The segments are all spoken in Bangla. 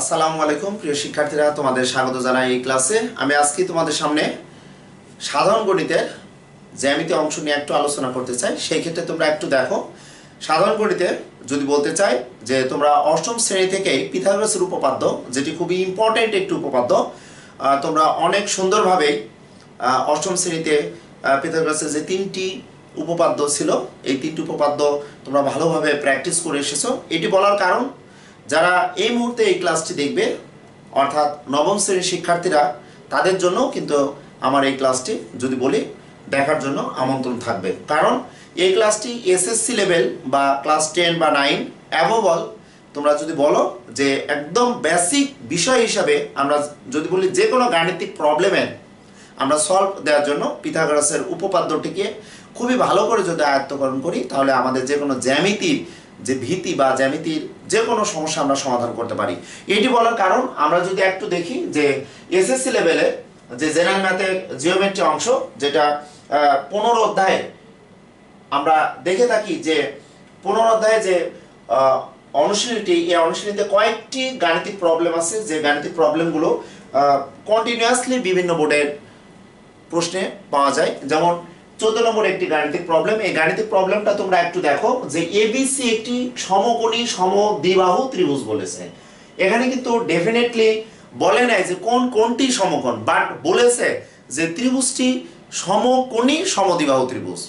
আসসালামু আলাইকুম, প্রিয় শিক্ষার্থীরা, তোমাদের স্বাগত জানাই এই ক্লাসে। আমি আজকে তোমাদের সামনে সাধারণ গণিতের জ্যামিতি অংশ নিয়ে একটু আলোচনা করতে চাই। সেই ক্ষেত্রে তোমরা একটু দেখো। সাধারণ গণিতে যদি বলতে চাই যে তোমরা অষ্টম শ্রেণি থেকেই পিথাগোরাসের উপপাদ্য, যেটি খুবই ইম্পর্টেন্ট একটি উপপাদ্য তোমরা অনেক সুন্দরভাবেই অষ্টম শ্রেণীতে পিথাগোরাসের যে তিনটি উপপাদ্য ছিল, এই তিনটি উপপাদ্য তোমরা ভালোভাবে প্র্যাকটিস করে এসেছ। এটি বলার কারণ যারা এই মুহূর্তে এই ক্লাসটি দেখবে, অর্থাৎ নবম শ্রেণির শিক্ষার্থীরা, তাদের জন্য কিন্তু আমার এই ক্লাসটি যদি বলি, দেখার জন্য আমন্ত্রণ থাকবে। কারণ এই ক্লাসটি এসএসসি লেভেল বা ক্লাস টেন বা নাইন অ্যাভোবল তোমরা যদি বলো যে একদম বেসিক বিষয় হিসাবে আমরা যদি বলি যে কোনো গাণিতিক প্রবলেমের আমরা সলভ দেওয়ার জন্য পিথাগোরাসের উপপাদ্যটিকে খুবই ভালো করে যদি আয়ত্তকরণ করি, তাহলে আমাদের যে কোনো জ্যামিতির যে ভীতি বা জ্যামিতির যে কোনো সমস্যা আমরা সমাধান করতে পারি। এটি বলার কারণ, আমরা যদি একটু দেখি যে এসএসসি লেভেলে যে জেনারেল ম্যাথের জিওমেট্রি অংশ, যেটা পনেরো অধ্যায়ে আমরা দেখে থাকি যে পনেরো অধ্যায়ে যে অনুশীলনীটি, এই অনুশীলনীতে কয়েকটি গাণিতিক প্রবলেম আছে, যে গাণিতিক প্রবলেমগুলো কন্টিনিউয়াসলি বিভিন্ন বোর্ডের প্রশ্নে পাওয়া যায়। যেমন চোদ্দ নম্বর একটি গাণিতিক প্রবলেম এই গাণিতিক প্রবলেমটা তোমরা একটু দেখো যে এবিসি একটি সমকোণী সমদ্বিবাহু ত্রিভুজ বলেছে। এখানে কিন্তু ডেফিনেটলি বলে নাই যে কোন কোনটি সমকোণ বাট বলেছে যে ত্রিভুজটি সমকোণী সমদ্বিবাহু ত্রিভুজ।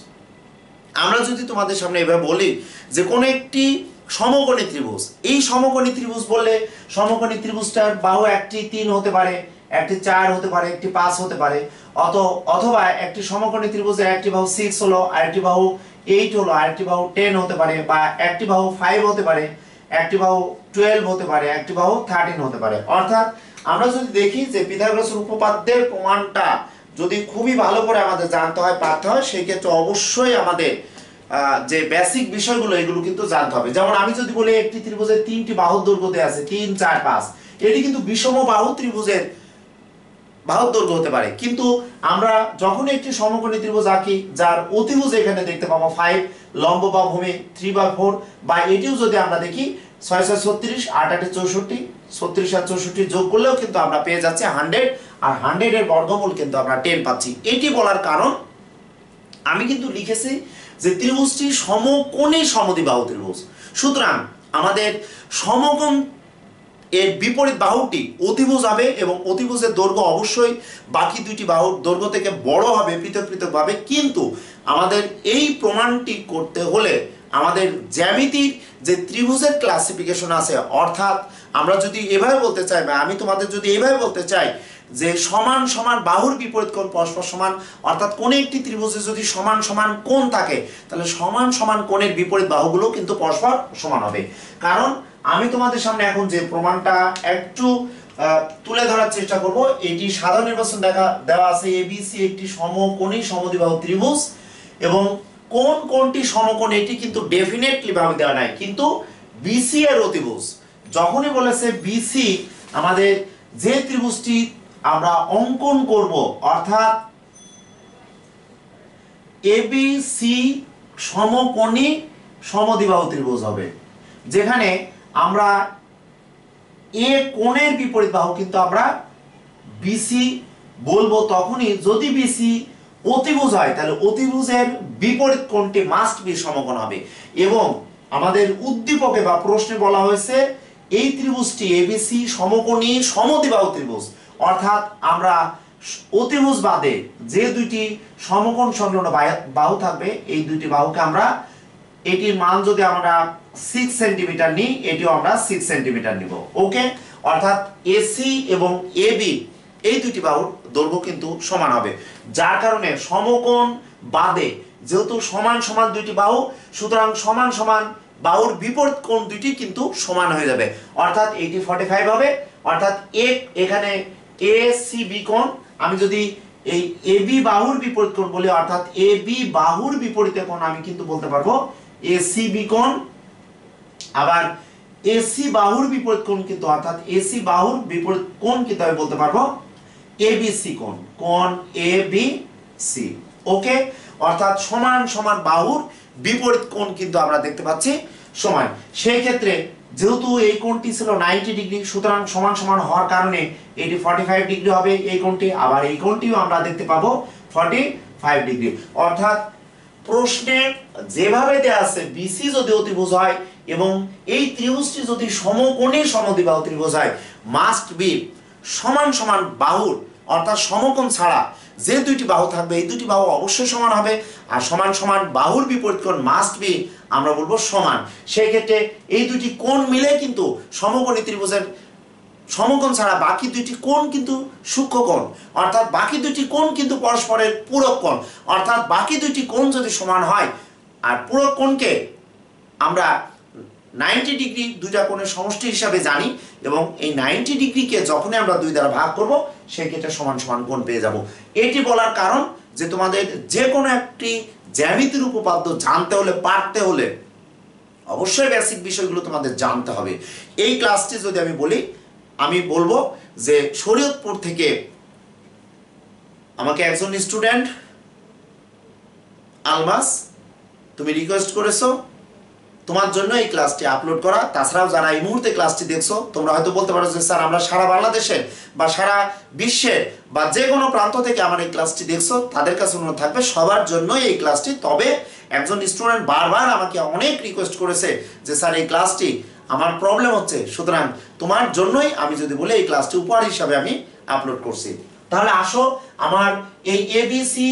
আমরা যদি তোমাদের সামনে এভাবে বলি যে কোন একটি সমকোণী ত্রিভুজ, এই সমকোণী ত্রিভুজ বললে সমকোণী ত্রিভুজটার বাহু একটি তিন হতে পারে, একটি চার হতে পারে, একটি পাঁচ হতে পারে। অত অথবা একটি সমকোণী ত্রিভুজের একটি বাহু সিক্স হলো, আরেকটি বাহু এইট হলো, আরেকটি বাহু হতে পারে, বা একটি বাহু হতে পারে, একটি বাহু টুয়েলভ হতে পারে, একটি বাহু থার্টিন হতে পারে। অর্থাৎ আমরা যদি দেখি যে পিথাগোরাসের উপপাদ্যের প্রমাণটা যদি খুবই ভালো করে আমাদের জানতে হয়, পারতে হয় সেই ক্ষেত্রে অবশ্যই আমাদের যে বেসিক বিষয়গুলো, এগুলো কিন্তু জানতে হবে। যেমন আমি যদি বলি একটি ত্রিভুজের তিনটি বাহুর দৈর্ঘ্য দেয়া আছে, তিন, চার, পাঁচ, এটি কিন্তু বিষম বাহু ত্রিভুজের বাহুর দৈর্ঘ্য হতে পারে। কিন্তু আমরা যখন একটি সমকোণী ত্রিভুজ আঁকি, যার অতিভুজ এখানে দেখতে পাবো ফাইভ লম্ব বা ভূমি থ্রি বা ফোর বা এটিও যদি আমরা দেখি, ছয় ছয় ছত্রিশ, আট আটে চৌষট্টি, ছত্রিশ আর চৌষট্টি যোগ করলেও কিন্তু আমরা পেয়ে যাচ্ছি হান্ড্রেড আর হান্ড্রেডের বর্গমূল কিন্তু আমরা টেন পাচ্ছি। এটি বলার কারণ, আমি কিন্তু লিখেছি যে ত্রিভুজটি সমকোণী সমদ্বিবাহু ত্রিভুজ। সুতরাং আমাদের সমকোণ এর বিপরীত বাহুটি অতিভুজ হবে এবং অতিভুজের দৈর্ঘ্য অবশ্যই বাকি দুইটি বাহুর দৈর্ঘ্য থেকে বড় হবে পৃথক পৃথকভাবে। কিন্তু আমাদের এই প্রমাণটি করতে হলে আমাদের জ্যামিতির যে ত্রিভুজের ক্লাসিফিকেশন আছে, অর্থাৎ আমরা যদি এভাবে বলতে চাই, বা আমি তোমাদের যদি এভাবে বলতে চাই যে সমান সমান বাহুর বিপরীত কোণ, পরস্পর সমান, অর্থাৎ কোন একটি ত্রিভুজে যদি সমান সমান কোণ থাকে, তাহলে সমান সমান কোণের বিপরীত বাহুগুলো কিন্তু পরস্পর সমান হবে। কারণ আমি তোমাদের সামনে এখন যে প্রমাণটা একটু তুলে ধরার চেষ্টা করব, এটি সাধারণ নির্বাচন দেখা, দেওয়া আছে এবিসি একটি সমকোণী সমদ্বিবাহু ত্রিভুজ এবং কোন কোনটি সমকোণ এটি কিন্তু ডেফিনেটলি ভাবে দেওয়া নাই, কিন্তু বিসি এর অতিভুজ যখনই বলেছে বিসি আমাদের যে ত্রিভুজটি আমরা অঙ্কন করব, অর্থাৎ এবিসি সমকোণী সমদ্বিবাহু ত্রিভুজ হবে, যেখানে আমরা এ কোণের বিপরীত বাহু কিন্তু আমরা বিসি বলব তখনই। যদি বিসি অতিভুজ হয়, তাহলে অতিভুজের বিপরীত কোণটি মাস্ট বি সমকোণ হবে। এবং আমাদের উদ্দীপকে বা প্রশ্নে বলা হয়েছে, এই ত্রিভুজটি এবিসি সমকোণী সমদ্বিবাহু ত্রিভুজ। অর্থাৎ আমরা অতিভুজ বাদে যে দুইটি সমকোণ সংলগ্ন বাহু- থাকবে, এই দুইটি বাহুকে আমরা এটির মান যদি আমরা সিক্স সেন্টিমিটার নিই, এটিও আমরা সিক্স সেন্টিমিটার নিব। ওকে অর্থাৎ এসি এবং এবি এই দুইটি বাহুর দৈর্ঘ্য কিন্তু সমান হবে। যার কারণে সমকোণ বাদে যেহেতু সমান সমান দুইটি বাহু, সুতরাং সমান সমান বাহুর বিপরীত কোণ দুইটি কিন্তু সমান হয়ে যাবে। অর্থাৎ এইটি ফর্টি ফাইভ হবে। অর্থাৎ এ এখানে এ সি বি কোণ। আমি যদি এই এ বি বাহুর বিপরীত কোণ বলি, অর্থাৎ এ বি বাহুর বিপরীতে কোণ, আমি কিন্তু বলতে পারব এ সি বি কোণ আবার এসি বাহুর বিপরীত কোণ কিন্তু, অর্থাৎ এসি বাহুর বিপরীত কোণ কিন্তু আমি বলতে পারব এবিসি কোণ কোণ এ বি সি ওকে? অর্থাৎ সমান সমান বাহুর বিপরীত কোণ কিন্তু আমরা দেখতে পাচ্ছি সমান সেই ক্ষেত্রে যেহেতু এই কোণটি ছিল নাইনটি ডিগ্রি সুতরাং সমান সমান হওয়ার কারণে এটি ফর্টি ফাইভ ডিগ্রি হবে এই কোণটি, আবার এই কোণটিও আমরা দেখতে পাবো ফর্টি ফাইভ ডিগ্রি অর্থাৎ প্রশ্নে যেভাবে দেয়া আছে বিসি যদি অতিভুজ হয় এবং এই ত্রিভুজটি যদি সমকোণী সমদ্বিবাহু ত্রিভুজ হয় মাস্ট বি সমান সমান বাহুর, অর্থাৎ সমকোণ ছাড়া যে দুইটি বাহু থাকবে, এই দুটি বাহু অবশ্যই সমান হবে। আর সমান সমান বাহুর বিপরীত কোণ মাস্ট বি আমরা বলব সমান। সেই ক্ষেত্রে এই দুটি কোণ মিলে কিন্তু সমকোণী ত্রিভুজের সমকোণ ছাড়া বাকি দুইটি কোণ কিন্তু সূক্ষ্ম কোণ। অর্থাৎ বাকি দুইটি কোণ কিন্তু পরস্পরের পূরক কোণ। অর্থাৎ বাকি দুইটি কোণ যদি সমান হয়, আর পূরক কোণকে আমরা নাইনটি ডিগ্রি দুইটা কোণের সমষ্টি হিসাবে জানি, এবং এই নাইনটি ডিগ্রিকে যখনই আমরা দুই দ্বারা ভাগ করব, সেই ক্ষেত্রে সমান সমান কোণ পেয়ে যাব। এটি বলার কারণ যে তোমাদের যে কোনো একটি জ্যামিতির উপপাদ্য জানতে হলে, পারতে হলে অবশ্যই বেসিক বিষয়গুলো তোমাদের জানতে হবে। এই ক্লাসটি যদি আমি বলি আমি বলব যে শরীয়তপুর থেকে আমাকে একজন স্টুডেন্ট আলমাস, তুমি রিকোয়েস্ট করেছ। তোমার জন্য এই ক্লাসটি আপলোড করা। তাছাড়াও যারা এই মুহূর্তে ক্লাসটি দেখছ, তোমরা হয়তো বলতে পারো যে, স্যার, আমরা সারা বাংলাদেশের বা সারা বিশ্বের বা যে কোনো প্রান্ত থেকে আমার এই ক্লাসটি দেখছ, তাদের কাছে অনুরোধ থাকবে, সবার জন্য এই ক্লাসটি তবে একজন স্টুডেন্ট বারবার আমাকে অনেক রিকোয়েস্ট করেছে যে, স্যার, এই ক্লাসটি আমার প্রবলেম হচ্ছে, সুতরাং তোমার জন্যই আমি যদি বলি এই ক্লাসটি উপহার হিসাবে আমি আপলোড করছি। তাহলে আসো, আমার এই এবিসি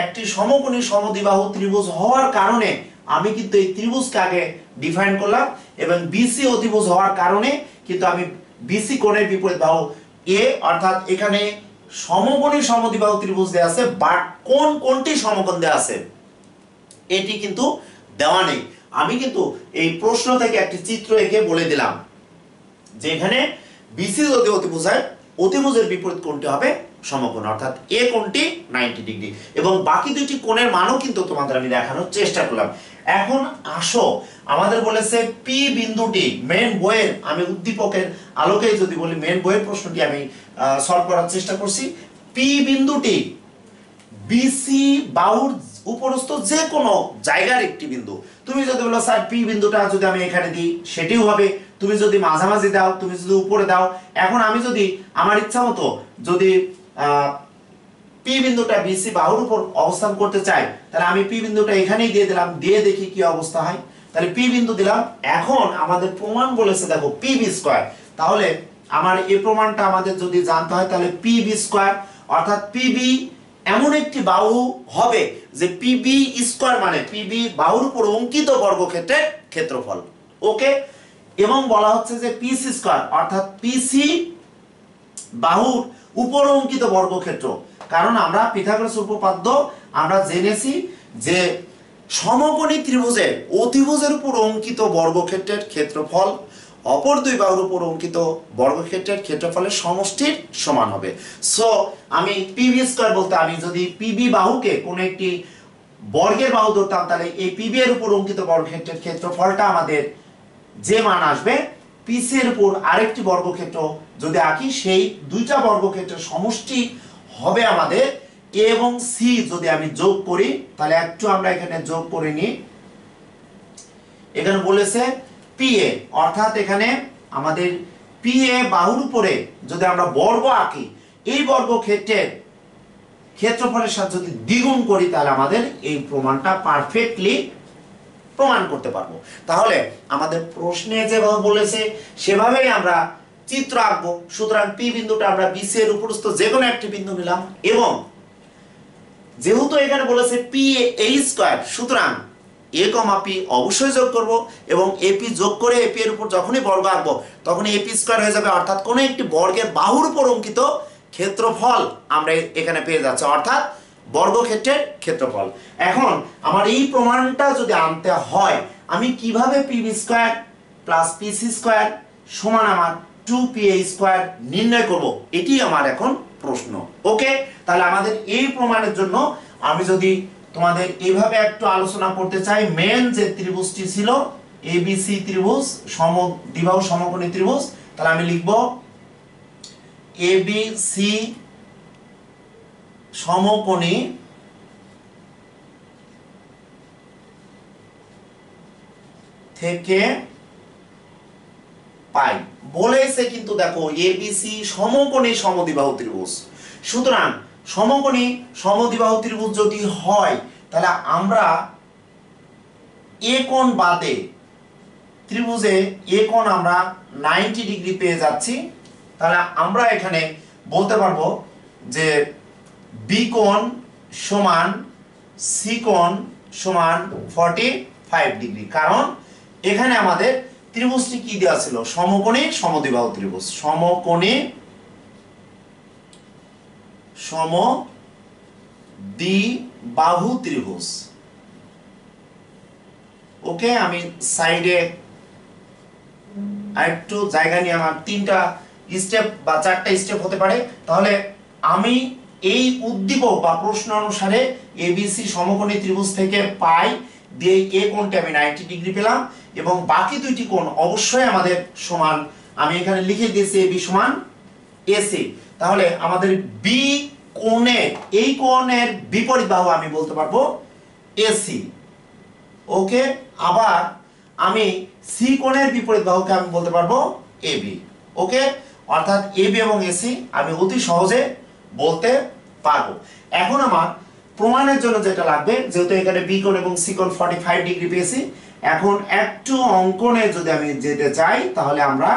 একটি সমকোণী সমদ্বিবাহু ত্রিভুজ হওয়ার কারণে আমি কিন্তু এই ত্রিভুজকে আগে ডিফাইন করলাম এবং বিসি অতিভুজ হওয়ার কারণে কিন্তু আমি বিসি কোণের বিপরীত বাহু এ অর্থাৎ এখানে সমকোণী সমদ্বিবাহু ত্রিভুজ দেয়া আছে বাট কোন কোনটি সমকোণ দেয়া আছে, এটি কিন্তু দেওয়া নেই। আমি কিন্তু এই প্রশ্ন থেকে একটি চিত্র এঁকে বলে দিলাম যে এখানে বিসি যদি হয়, অতিভুজের বিপরীত কোণটি হবে সমকোণ, অর্থাৎ এ কোণটি নাইনটি ডিগ্রি এবং বাকি দুইটি কোণের মানও কিন্তু তোমাদের আমি দেখানোর চেষ্টা করলাম। এখন আসো, আমাদের বলেছে পি বিন্দুটি মেন বইয়ের, আমি উদ্দীপকের আলোকে যদি বলি মেন বইয়ের প্রশ্নটি আমি সলভ করার চেষ্টা করছি। পি বিন্দুটি বিসি বাহুর উপরস্থ যে কোনো জায়গার একটি বিন্দু। তুমি যদি বলো, স্যার, পি বিন্দুটা যদি আমি এখানে দিই, সেটিও হবে। তুমি যদি মাঝামাঝি দাও, তুমি যদি উপরে দাও। এখন আমি যদি, আমার ইচ্ছা মতো যদি পি বিন্দুটা বিসি বাহুর উপর অবস্থান করতে চাই, তাহলে আমি পি বিন্দুটা এখানেই দিয়ে দিলাম, দিয়ে দেখি কি অবস্থা হয়। তাহলে পি বিন্দু দিলাম। এখন আমাদের প্রমাণ বলেছে, দেখো, পি বি স্কোয়ার। তাহলে আমার এই প্রমাণটা আমাদের যদি জানতে হয়, তাহলে পি বি স্কোয়ার, অর্থাৎ পি বি এমন একটি বাহু হবে যে পিবি স্কোয়ার মানে পিবি বাহুর উপর অঙ্কিত বর্গক্ষেত্রের ক্ষেত্রফল। ওকে? এবং বলা হচ্ছে যে পিসি স্কোয়ার অর্থাৎ পিসি বাহুর উপর অঙ্কিত বর্গক্ষেত্র। কারণ আমরা পিথাগোরাস উপপাদ্য আমরা জেনেছি যে সমকোণী ত্রিভুজের অতিভুজের উপর অঙ্কিত বর্গক্ষেত্রের ক্ষেত্রফল অপর দুই বাহুর উপর অঙ্কিত বর্গক্ষেত্রের ক্ষেত্রফলের সমষ্টির সমান হবে। সো আমি পিবি স্কয়ার বলতে, আমি যদি পিবি বাহুকে কোন একটি বর্গের বাহু ধরতাম, তাহলে এই পিবি এর উপর অঙ্কিত বর্গক্ষেত্রের ক্ষেত্রফলটা আমাদের যে মান আসবে পিসি এর উপর আরেকটি বর্গক্ষেত্র যদি আঁকি, সেই দুইটা বর্গক্ষেত্রের সমষ্টি হবে আমাদের এ এবং সি যদি আমি যোগ করি, তাহলে একটু আমরা এখানে যোগ করে নিই। এখানে বলেছে পিএ অর্থাৎ এখানে আমাদের পিএ বাহুর উপরে যদি আমরা বর্গ আঁকি, এই বর্গ ক্ষেত্রের ক্ষেত্রফলের সাথে যদি দ্বিগুণ করি, তাহলে আমাদের এই প্রমাণটা পারফেক্টলি প্রমাণ করতে পারব। তাহলে আমাদের প্রশ্নে যেভাবে বলেছে, সেভাবেই আমরা চিত্র আঁকবো। সুতরাং পি বিন্দুটা আমরা বিসি এর উপরস্থ যে কোনো একটি বিন্দু নিলাম এবং যেহেতু এখানে বলেছে পি এ স্কোয়ার সুতরাং এ কমা পি অবশ্যই যোগ করব এবং এপি যোগ করে এপি এর উপর যখনই বর্গ আঁকবো তখন এপি স্কোয়ার হয়ে যাবে। অর্থাৎ কোনো একটি বর্গের বাহুর উপর অঙ্কিত ক্ষেত্রফল আমরা এখানে পেয়ে যাচ্ছে, অর্থাৎ বর্গক্ষেত্রের ক্ষেত্রফল। এখন আমার এই প্রমাণটা যদি আনতে হয়, আমি কীভাবে PB square plus PC square সমান আমার টু পি এ স্কোয়ার নির্ণয় করব? এটি আমার এখন প্রশ্ন। ওকে? তাহলে আমাদের এই প্রমাণের জন্য আমি যদি তোমাদের এইভাবে একটু আলোচনা করতে চাই। মেন যে ত্রিভুজটি ছিল এবিসি ত্রিভুজ, সম, দ্বিবাহু সমকোণী ত্রিভুজ, তাহলে আমি লিখব এবিসি সমকোণী থেকে পাই। বলেছে কিন্তু দেখো এবিসি সমকোণী সমদ্বিবাহু ত্রিভুজ। সুতরাং সমকোণী সমদ্বিবাহু ত্রিভুজ যদি হয়, তাহলে আমরা এ কোণ বাদে ত্রিভুজে এ কোণ আমরা নাইনটি ডিগ্রি পেয়ে যাচ্ছি। তাহলে আমরা এখানে বলতে পারব যে বি কোণ সমান সি কোণ সমান ফর্টি ফাইভ ডিগ্রি। কারণ এখানে আমাদের ত্রিভুজটি কি দেওয়া ছিল? সমকোণী সমদ্বিবাহু ত্রিভুজ। সমকোণী সম দ্বিবাহু ত্রিভুজ। ওকে, আমি সাইডে আরেকটু জায়গা নিয়ে আমার তিনটা স্টেপ বা চারটা স্টেপ হতে পারে। তাহলে আমি এই উদ্দীপক বা প্রশ্ন অনুসারে এবিসি সমকোণী ত্রিভুজ থেকে পাই, দিয়ে এ কোণটা আমি নাইনটি ডিগ্রি পেলাম, এবং বাকি দুইটি কোণ অবশ্যই আমাদের সমান। আমি এখানে লিখে দিয়েছি এবি সমান এসি তাহলে আমাদের বি কোণে, এই কোণের বিপরীত বাহু আমি বলতে পারব এসি ওকে, আবার আমি সি কোণের বিপরীত বাহুকে আমি বলতে পারব এবি ওকে, অর্থাৎ এবি এবং এসি আমি অতি সহজে বলতে পারব। এখন আমার প্রমাণের জন্য যেটা লাগবে, যেহেতু এখানে বি কোণ এবং সি কোণ ফর্টি ফাইভ ডিগ্রি পেয়েছি, এখন একটু অঙ্কনে যদি আমি যেতে চাই, তাহলে আমরা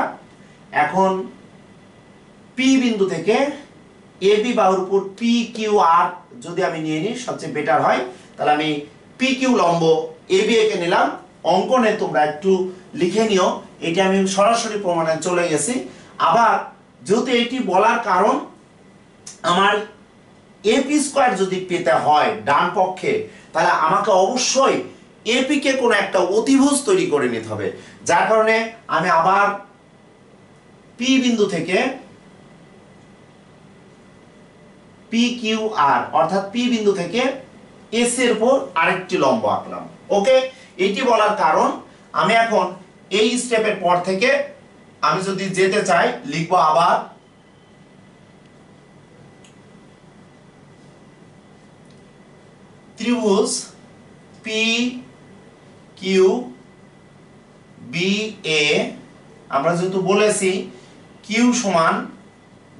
এখন পি বিন্দু থেকে এ বি বাহুর উপর পি কিউ আর যদি আমি নিয়ে নিই, সবচেয়ে বেটার হয়। তাহলে আমি পি কিউ লম্ব এ বি একে নিলাম। অঙ্কনে তোমরা একটু লিখে নিও। এটা আমি সরাসরি প্রমাণে চলে গেছি। আবার যেহেতু এটি বলার কারণ, আমার এপি স্কোয়ার যদি পেতে হয় ডান পক্ষে, তাহলে আমাকে অবশ্যই এপি কে কোনো একটা অতিভুজ তৈরি করে নিতে হবে। যার কারণে আমি আবার পি বিন্দু থেকে পি কিউ আর অর্থাৎ পি বিন্দু থেকে এস এর উপর আরেকটি লম্ব আঁকলাম। ওকে এটি বলার কারণ, আমি এখন এই স্টেপের পর থেকে আমি যদি যেতে চাই, লিখব আবার ত্রিভুজ পি কিউ বি এ আমরা যেহেতু বলেছি কিউ সমান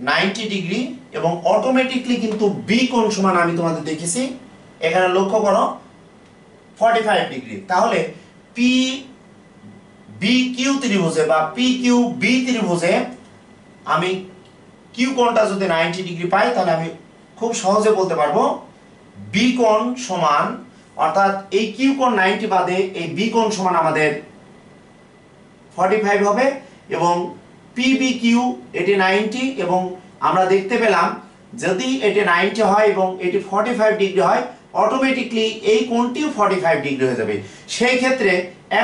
নাইনটি ডিগ্রি এবং অটোমেটিকলি কিন্তু বি কোণ সমান আমি তোমাদের দেখেছি এখানে লক্ষ্য করো ফর্টি ফাইভ ডিগ্রি। তাহলে পি বি কিউ ত্রিভুজে বা পি বি ত্রিভুজে আমি কিউ কোণটা যদি নাইনটি ডিগ্রি পাই, তাহলে আমি খুব সহজে বলতে পারব বি কোণ সমান, অর্থাৎ এই কিউ কোণ নাইনটি বাদে এই বি কোণ সমান আমাদের ফর্টি ফাইভ হবে এবং কিউ এটি নাইনটি এবং আমরা দেখতে পেলাম যদি এটি নাইনটি হয় এবং এটি ফর্টি ফাইভ ডিগ্রি হয় অটোমেটিকলি এই কোণটিও ফর্টি ফাইভ ডিগ্রি হয়ে যাবে। সেই ক্ষেত্রে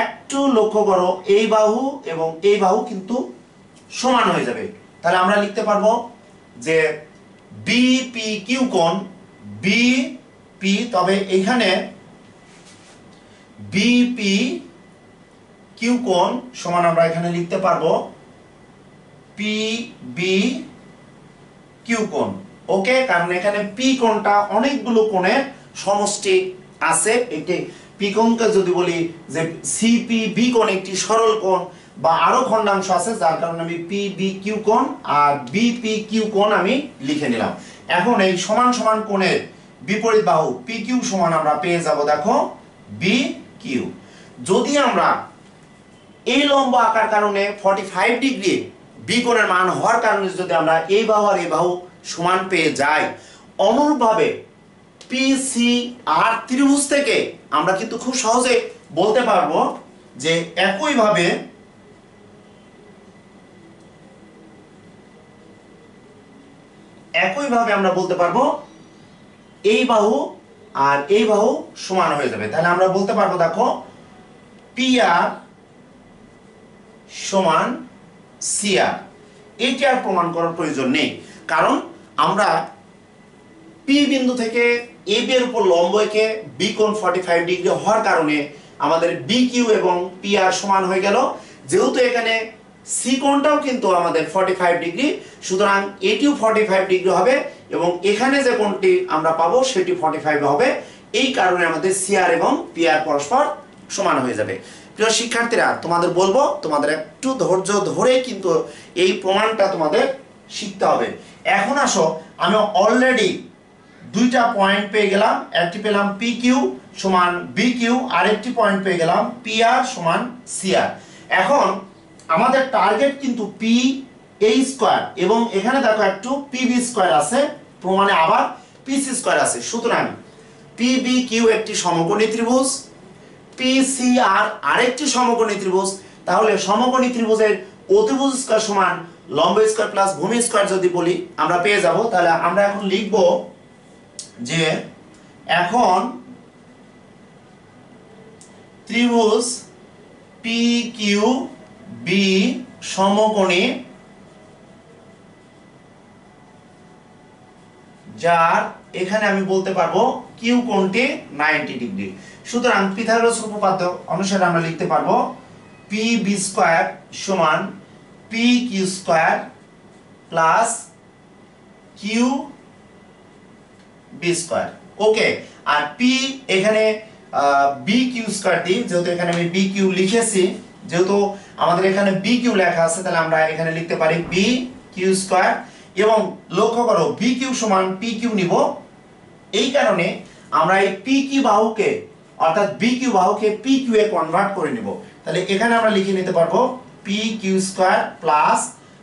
একটু লক্ষ্য করো, এই বাহু এবং এই বাহু কিন্তু সমান হয়ে যাবে। তাহলে আমরা লিখতে পারব যে কিউ কোণ বিপি তবে এখানে বিপি কিউ কোণ সমান আমরা এখানে লিখতে পারব পি বি কিউ ওকে কারণ এখানে পি কোণটা অনেকগুলো কোণের সমষ্টি আছে। একটি পি কোণকে যদি বলি যে সিপি বি কোণ একটি সরল কোণ বা আরও খণ্ডাংশ আছে, যার কারণে আমি পি বি কিউ কোণ আর বিপি কিউ কোণ আমি লিখে নিলাম। এখন এই সমান সমান কোণের বিপরীত বাহু পি কিউ সমান আমরা পেয়ে যাব, দেখো বি কিউ যদি আমরা এই লম্ব আকার কারণে 45 ডিগ্রি বি কোণের মান হওয়ার কারণে যদি আমরা এই বাহু আর এই বাহু সমান পেয়ে যাই অনুরূপভাবে পি সি আর ত্রিভুজ থেকে আমরা কিন্তু খুব সহজে বলতে পারব যে একইভাবে একইভাবে আমরা বলতে পারব এই বাহু আর এই বাহু সমান হয়ে যাবে। তাহলে আমরা বলতে পারব দেখো পি আর সমান সিআর এটি আর প্রমাণ করার প্রয়োজন নেই। কারণ আমরা পি বিন্দু থেকে এ বি এর উপর লম্ব এঁকে বি কোণ ফর্টি ফাইভ ডিগ্রি হওয়ার কারণে আমাদের বি কিউ এবং পি আর সমান হয়ে গেল। যেহেতু এখানে সি কোণটাও কিন্তু আমাদের ফর্টি ফাইভ ডিগ্রি, সুতরাং এটিও ফর্টি ফাইভ ডিগ্রি হবে এবং এখানে যে কোণটি আমরা পাবো সেটি ফর্টি ফাইভ হবে। এই কারণে আমাদের সিআর এবং পিআর পরস্পর সমান হয়ে যাবে। প্রিয় শিক্ষার্থীরা, তোমাদের বলব, তোমাদের একটু ধৈর্য ধরে কিন্তু এই প্রমাণটা তোমাদের শিখতে হবে। এখন আসো, আমি অলরেডি দুইটা পয়েন্ট পেয়ে গেলাম, একটি পেলাম পি কিউ সমান বি কিউ আরেকটি পয়েন্ট পেয়ে গেলাম পি আর সমান সি আর এখন আমাদের টার্গেট কিন্তু পি এ স্কোয়ার এবং এখানে দেখো একটু পি বি স্কোয়ার আছে, প্রমাণে আবার পি সি স্কোয়ার আছে। সুতরাং পি বি কিউ একটি সমকোণী ত্রিভুজ পি সি আরেকটি সমকোণী ত্রিভুজ, তাহলে সমকোণী ত্রিভুজের অতিভুজ স্কোয়ার সমান লম্ব স্কোয়ার প্লাস ভূমি স্কোয়ার যদি বলি, আমরা পেয়ে যাব। তাহলে আমরা এখন লিখব যে এখন ত্রিভুজ পি কিউ বি সমকোণী যার এখানে আমি বলতে পারব কিউ কোণটি 90 ডিগ্রি সুতরাং পিথাগোরাস উপপাদ্য অনুসারে আমরা লিখতে পারব পি বি স্কয়ার সমান P Q square plus Q B square okay আর পি এখানে বি কিউ স্কয়ার দিই, যেহেতু এখানে আমি বি কিউ লিখেছি, যেহেতু আমাদের এখানে বি কিউ লেখা আছে, তাহলে আমরা এখানে লিখতে পারি বি কিউ স্কয়ার এবং লক্ষ্য করো বি কিউ সমান পি কিউ নিব। এই কারণে আমরা এই পি কিউ বাহুকে অর্থাৎ বি কিউ বাহুকে পি কিউ এ কনভার্ট করে নিব। তাহলে এখানে আমরা লিখে নিতে পারব পি কিউ স্কোয়ার প্লাস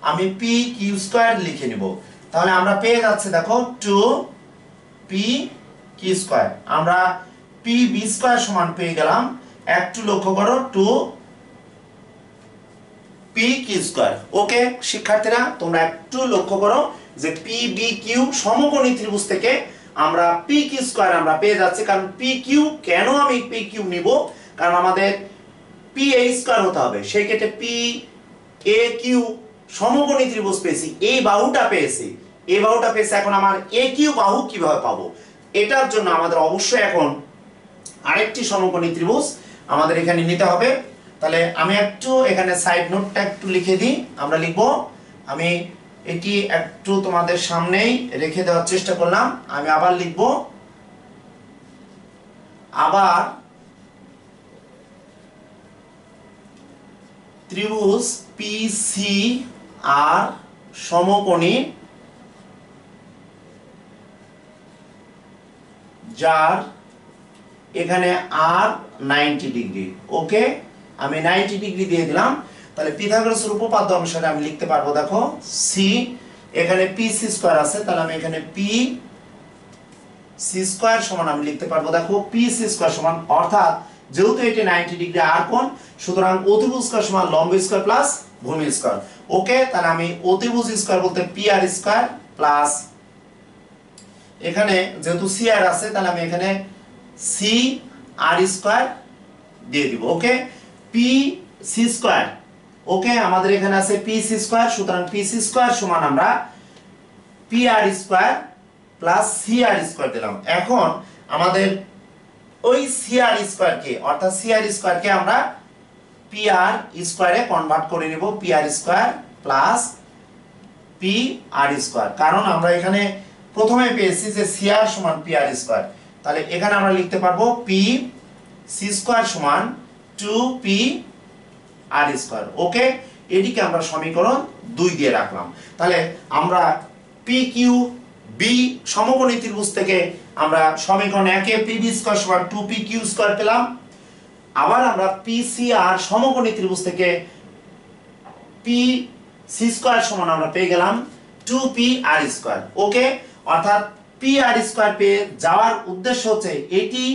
আমি পি কিউ স্কোয়ার লিখে নিব। তাহলে আমরা পেয়ে যাচ্ছে, দেখো টু পি কিউ স্কোয়ার আমরা পি বি স্কোয়ার সমান পেয়ে গেলাম। একটু লক্ষ্য করো two P Q square okay শিক্ষার্থীরা, তোমরা একটু লক্ষ্য করো যে পি বি কিউ সমকোণী ত্রিভুজ থেকে আমরা পি কিউ স্কয়ার আমরা পেয়ে যাচ্ছি, কারণ পি কিউ কেন আমি পি কিউ নিব? কারণ আমাদের পি এ স্কয়ার হতে হবে। সেই ক্ষেত্রে পি এ কিউ সমকোণী ত্রিভুজ পেয়েছি এই বাহুটা পেয়েছি। এই বাহুটা পেয়েছি, এখন আমার এ কিউ বাহু কীভাবে পাবো? এটার জন্য আমাদের অবশ্যই এখন আরেকটি সমকোণী ত্রিভুজ আমাদের এখানে নিতে হবে। তাহলে আমি একটু এখানে সাইড নোটটা একটু লিখে দিই। আমরা লিখব, আমি এটি একটু তোমাদের সামনেই রেখে দেওয়ার চেষ্টা করলাম। আমি আবার লিখব। আবার ত্রিভুজ পি সি আর সমকোণী যার এখানে আর নাইনটি ডিগ্রি ওকে আমি নাইনটি ডিগ্রি দিয়ে দিলাম। তাহলে পিথাগোরাসের উপপাদ্য অনুসারে আমি লিখতে পারব, দেখো সি এখানে পি সি স্কোয়ার আছে, তাহলে আমি এখানে পি সি স্কোয়ার সমান আমি লিখতে পারব, দেখো পি সি স্কোয়ার সমান, অর্থাৎ যেহেতু এটি নাইনটি ডিগ্রি আর কোণ, সুতরাং অতিভুজ স্কোয়ার সমান লম্ব স্কোয়ার প্লাস ভূমি স্কোয়ার ওকে, তাহলে আমি অতিভুজ স্কোয়ার বলতে পি আর স্কোয়ার প্লাস এখানে যেহেতু সি আর আছে, তাহলে আমি এখানে সি আর স্কোয়ার দিয়ে দিব, okay? P C square okay, আমাদের এখানে আছে পি সি স্কোয়ার, সুতরাং পি সি স্কোয়ার সমান আমরা P R square plus C R square দিলাম এখন আমাদের ওই সি আর স্কোয়ারকে, অর্থাৎ সি আর স্কোয়ারকে আমরা পি আর স্কোয়ারে কনভার্ট করে নিব P R square plus P R square. কারণ আমরা এখানে প্রথমে পেয়েছি যে সি আর সমান পি আর স্কোয়ার। তাহলে এখানে আমরা লিখতে পারব পি সি স্কোয়ার সমান two P R square, okay? এটিকে আমরা সমীকরণ দুই দিয়ে রাখলাম। তাহলে আমরা পি কিউ বি সমকোণী ত্রিভুজ থেকে আমরা সমীকরণ একে পি বি স্কোয়ার সমান টু পি কিউ স্কোয়ার পেলাম। আবার আমরা পি সি আর সমকোণী ত্রিভুজ থেকে পি সি স্কোয়ার সমান আমরা পেয়ে গেলাম two P R square okay? অর্থাৎ পি আর স্কোয়ার পেয়ে যাওয়ার উদ্দেশ্য হচ্ছে এটি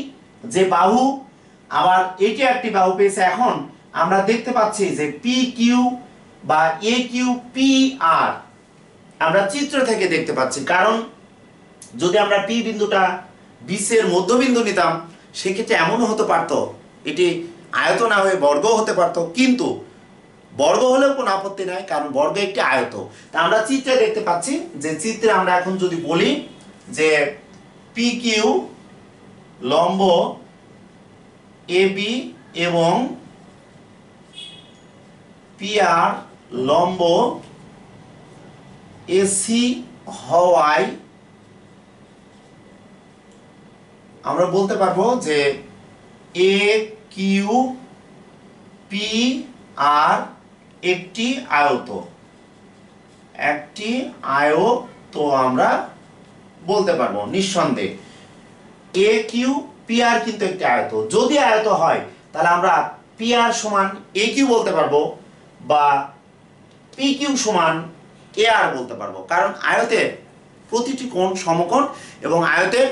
যে বাহু, আবার এটি একটি বাহু পেয়েছে এখন আমরা দেখতে পাচ্ছি যে পি কিউ বা এ কিউ পি আর আমরা চিত্র থেকে দেখতে পাচ্ছি। কারণ যদি আমরা পি বিন্দুটা বিশের মধ্যবিন্দু নিতাম, সেক্ষেত্রে এমনও হতে পারতো, এটি আয়ত না হয়ে বর্গ হতে পারতো, কিন্তু বর্গ হলেও কোনো আপত্তি নাই, কারণ বর্গ একটি আয়ত। তা আমরা চিত্রে দেখতে পাচ্ছি যে চিত্রে আমরা এখন যদি বলি যে পি কিউ লম্ব এ বি এবং পি আর লম্ব এসি হওয়ায় আমরা বলতে পারব যে এ, কিউ, পি, আর একটি আয়ত। একটি আয়ত আমরা বলতে পারব নিঃসন্দেহে। এ, কিউ, পি, আর কিন্তু একটি আয়ত। যদি আয়ত হয়, তাহলে আমরা পি, আর সমান এ, কিউ বলতে পারব। বা পি কিউ সমান এ আর বলতে পারব। কারণ আয়তের প্রতিটি কোণ সমকোণ এবং আয়তের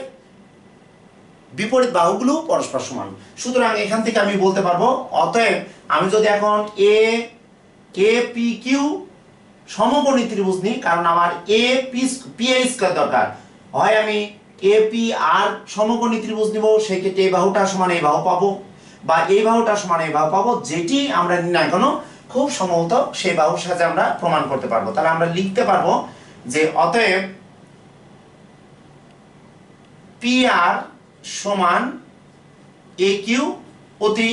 বিপরীত বাহুগুলো পরস্পর সমান। সুতরাং এখান থেকে আমি বলতে পারব, অতএব আমি যদি এখন এ কে পি কিউ সমকোণী ত্রিভুজ নিই, কারণ আমার A P P A square দরকার। হয় আমি এ পি আর সমকোণী ত্রিভুজ নিব সেই ক্ষেত্রে এই বাহুটা সমান এই বাহু পাবো, বা এই বাহুটা সমান এই বাহু পাবো, যেটি আমরা নির্ণয় কোনো খুব সম্ভবত সেই বাহুর সাথে আমরা প্রমাণ করতে পারব। তাহলে আমরা লিখতে পারব যে অতএব পি আর সমান এ কিউ অতি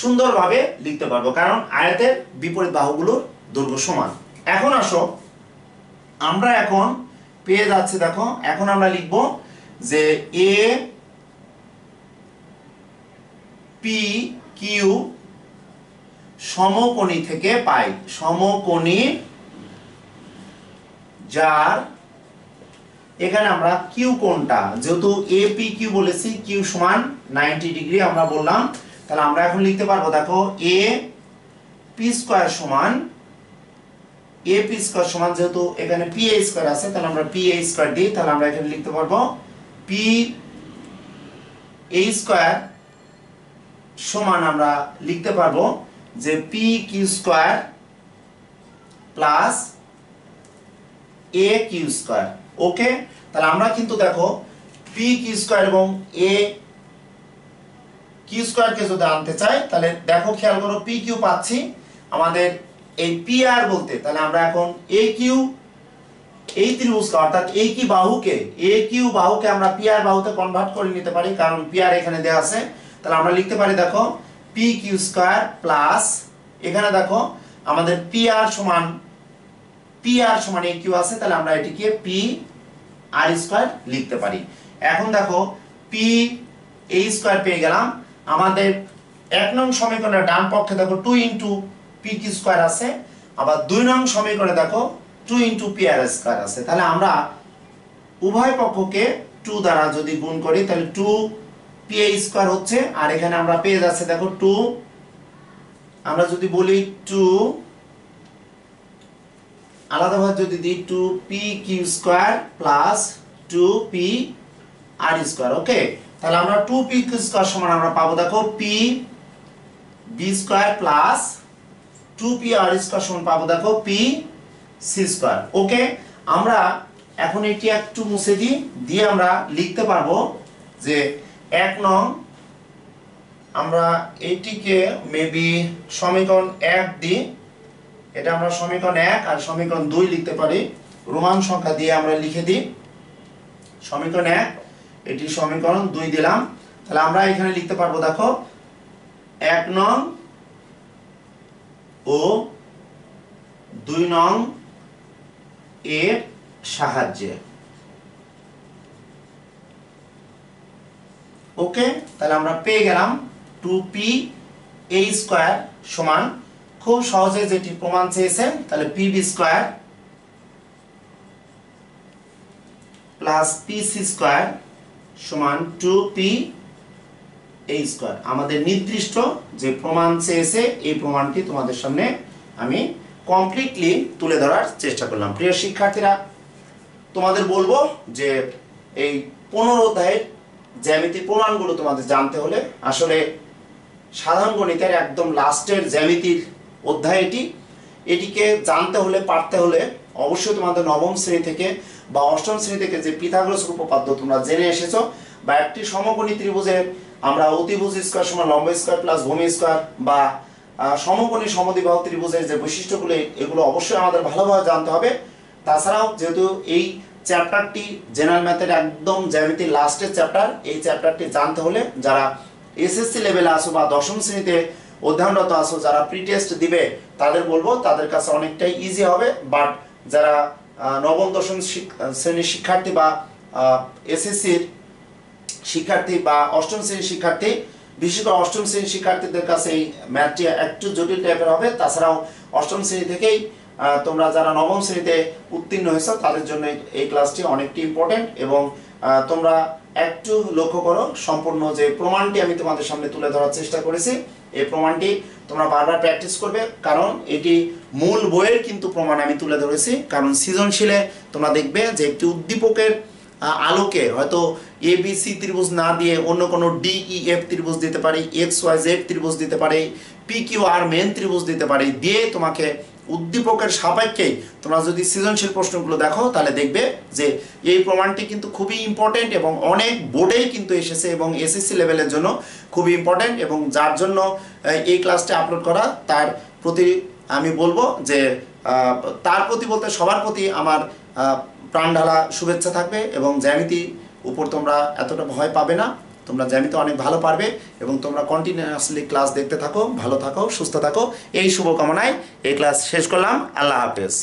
সুন্দরভাবে লিখতে পারব, কারণ আয়তের বিপরীত বাহুগুলোর দৈর্ঘ্য সমান। এখন আসো, আমরা এখন পেয়ে যাচ্ছে, দেখো, এখন আমরা লিখব যে এ পি কিউ সমকোণী থেকে পাই। সমকোণী যার, এখানে আমরা কিউ কোণটা, যেহেতু এ পি কিউ বলেছি কিউ সমান নাইনটি ডিগ্রি আমরা বললাম। তাহলে আমরা এখন লিখতে পারব, দেখো এ পি স্কোয়ার সমান এ পি স্কোয়ার সমান যেহেতু এখানে পি এ স্কোয়ার আছে, তাহলে আমরা পি এ স্কোয়ার দিই। তাহলে আমরা এখানে লিখতে পারব পি এ স্কোয়ার সমান আমরা লিখতে পারব যে P Q square plus A Q square. Okay? তাহলে আমরা কিন্তু দেখো পি কিউ স্কোয়ার এবং এ কিউ স্কোয়ারকে যদি আনতে চাই, তাহলে দেখো খেয়াল করো পি কিউ পাচ্ছি আমাদের এই পি আর বলতে। তাহলে আমরা এখন এ কিউ এই ত্রিভুজকে অর্থাৎ এই কি বাহুকে এ কিউ বাহুকে আমরা পি আর বাহুতে কনভার্ট করে নিতে পারি, কারণ পি আর এখানে দেওয়া আছে। তাহলে আমরা লিখতে পারি, দেখো পি কিউ স্কোয়ার প্লাস এখানে দেখো, আমাদের পি আর সমান পি আর সমান এ আছে, তাহলে আমরা এটিকে পি আর স্কোয়ার লিখতে পারি। এখন দেখো পি এ স্কোয়ার পেয়ে গেলাম। আমাদের এক নং সমীকরণের ডান পক্ষে দেখো two into P Q square আছে। আবার দুই নং সমীকরণে দেখো two into P R square আছে। তাহলে আমরা উভয় পক্ষকে টু দ্বারা যদি গুণ করি, তাহলে টু পি হচ্ছে, আর এখানে আমরা পেয়ে যাচ্ছে দেখো টু আমরা যদি বলি টু আলাদাভাবে যদি দিই two P Q square plus two P R square okay তাহলে আমরা টু পি কিউ স্কোয়ার সমান আমরা পাবো, দেখো P B square plus two P R square সমান পাবো, দেখো পি সি স্কোয়ার ওকে আমরা এখন এটি একটু মুছে দিই, দিয়ে আমরা লিখতে পারব যে এক নং, আমরা এটিকে মেবি সমীকরণ এক দিই। এটা আমরা সমীকরণ এক আর সমীকরণ দুই লিখতে পারি। রোমান সংখ্যা দিয়ে আমরা লিখে দিই। সমীকরণ এক, এটি সমীকরণ দুই দিলাম। তাহলে আমরা এখানে লিখতে পারব, দেখো, এক নং ও দুই নং এর সাহায্যে। ওকে, তাহলে আমরা পেয়ে গেলাম টু পি এ স্কোয়ার সমান খুব সহজে যেটি প্রমাণ চেয়েছে তাহলে P B square plus P C square সমান টু পি এ স্কোয়ার আমাদের নির্দিষ্ট যে প্রমাণ চেয়েছে, এই প্রমাণটি তোমাদের সামনে আমি কমপ্লিটলি তুলে ধরার চেষ্টা করলাম। প্রিয় শিক্ষার্থীরা, তোমাদের বলব যে এই পনেরো অধ্যায়ের জ্যামিতির প্রমাণগুলো তোমাদের জানতে হলে আসলে সাধারণ গণিতের একদম লাস্টের জ্যামিতির অধ্যায় এটি। এটিকে জানতে হলে, পারতে হলে অবশ্যই তোমাদের নবম শ্রেণি থেকে বা অষ্টম শ্রেণি থেকে যে পিথাগোরাস উপপাদ্য তোমরা জেনে এসেছ বা একটি সমকোণী ত্রিভুজের আমরা অতিভুজ স্কোয়ার সমান লম্ব স্কোয়ার প্লাস ভূমি স্কোয়ার বা সমকোণী সমদ্বিবাহু ত্রিভুজের যে বৈশিষ্ট্যগুলো এগুলো অবশ্যই আমাদের ভালোভাবে জানতে হবে। তাছাড়াও যেহেতু এই চ্যাপ্টারটি জেনারেল ম্যাথের একদম জ্যামিতির লাস্টের চ্যাপ্টার এই চ্যাপ্টারটি জানতে হলে যারা এসএসসি লেভেলে আসো বা দশম শ্রেণীতে অধ্যয়নরত আসো, যারা প্রি টেস্ট দিবে, তাদের বলব তাদের কাছে অনেকটাই ইজি হবে। বাট যারা নবম, দশম শ্রেণির শিক্ষার্থী বা এসএসসির শিক্ষার্থী বা অষ্টম শ্রেণির শিক্ষার্থী, বিশেষ করে অষ্টম শ্রেণির শিক্ষার্থীদের কাছে এই ম্যাথটি একটু জটিল টাইপের হবে। তাছাড়াও অষ্টম শ্রেণি থেকেই তোমরা যারা নবম শ্রেণীতে উত্তীর্ণ হয়েছো, তাদের জন্য এই- ক্লাসটি অনেকটি ইম্পর্টেন্ট এবং তোমরা একটু লক্ষ্য করো, সম্পূর্ণ যে প্রমাণটি আমি তোমাদের সামনে তুলে ধরার চেষ্টা করেছি, এই প্রমাণটি তোমরা বারবার প্র্যাকটিস করবে, কারণ এটি মূল বইয়ের কিন্তু প্রমাণ আমি তুলে ধরেছি, কারণ সৃজনশীলে তোমরা দেখবে যে একটি উদ্দীপকের আলোকে হয়তো এ বি সি ত্রিভুজ না দিয়ে অন্য কোনো ডি ই এফ ত্রিভুজ দিতে পারি এক্স ওয়াই জেড ত্রিভুজ দিতে পারি পি কিউ আর মেন ত্রিভুজ দিতে পারি, দিয়ে তোমাকে উদ্দীপকের সাপেক্ষেই তোমরা যদি সৃজনশীল প্রশ্নগুলো দেখো তাহলে দেখবে যে এই প্রমাণটি কিন্তু খুবই ইম্পর্টেন্ট এবং অনেক বোর্ডেই কিন্তু এসেছে এবং এসএসসি লেভেলের জন্য খুবই ইম্পর্টেন্ট এবং যার জন্য এই ক্লাসটা আপলোড করা তার প্রতি আমি বলব যে তার প্রতি বলতে সবার প্রতি আমার আহ, প্রাণঢালা শুভেচ্ছা থাকবে এবং জ্যামিতি উপর তোমরা এতটা ভয় পাবে না। তোমরা জ্যামিতে অনেক ভালো পারবে এবং তোমরা কন্টিনিউয়াসলি ক্লাস দেখতে থাকো, ভালো থাকো, সুস্থ থাকো। এই শুভকামনায় এই ক্লাস শেষ করলাম। আল্লাহ হাফেজ।